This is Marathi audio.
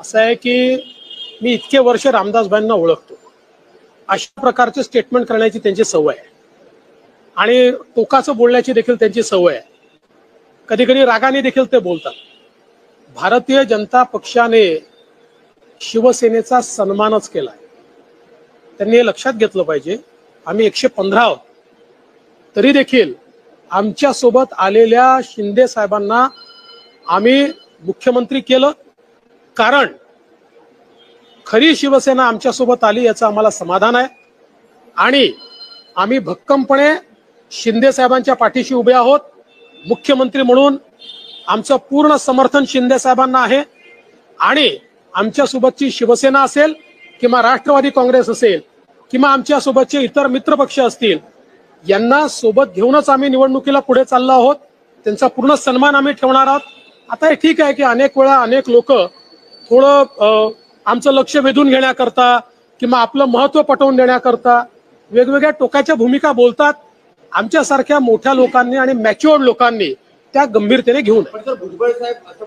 असं आहे की मी इतके वर्ष रामदासबाईंना ओळखतो. अशा प्रकारचे स्टेटमेंट करण्याची त्यांची सवय आहे. आणि टोकाचं बोलण्याची देखील त्यांची सवय आहे. कधी कधी रागाने देखील ते बोलतात. भारतीय जनता पक्षाने शिवसेनेचा सन्मानच केला त्यांनी हे लक्षात घेतलं पाहिजे. आम्ही एकशे पंधरा आहोत. तरी देखील आमच्यासोबत आलेल्या शिंदे साहेबांना आम्ही मुख्यमंत्री केलं. कारण खरी शिवसेना आमच्यासोबत आली याचं आम्हाला समाधान आहे. आणि आम्ही भक्कमपणे शिंदे साहेबांच्या पाठीशी उभे आहोत. मुख्यमंत्री म्हणून आमचं पूर्ण समर्थन शिंदे साहेबांना आहे. आणि आमच्यासोबतची शिवसेना असेल किंवा राष्ट्रवादी काँग्रेस असेल किंवा आमच्यासोबतचे इतर मित्रपक्ष असतील यांना सोबत घेऊनच आम्ही निवडणुकीला पुढे चाललो आहोत. त्यांचा पूर्ण सन्मान आम्ही ठेवणार आहोत. आता हे ठीक आहे की अनेक वेळा अनेक लोक थोडं आमचं लक्ष वेधून घेण्याकरता किंवा आपलं महत्त्व पटवून देण्याकरता वेगवेगळ्या टोकाच्या भूमिका बोलतात. आमच्यासारख्या मोठ्या लोकांनी आणि मॅच्युअर्ड लोकांनी त्या गंभीरतेने घेऊन. भुजबळ साहेब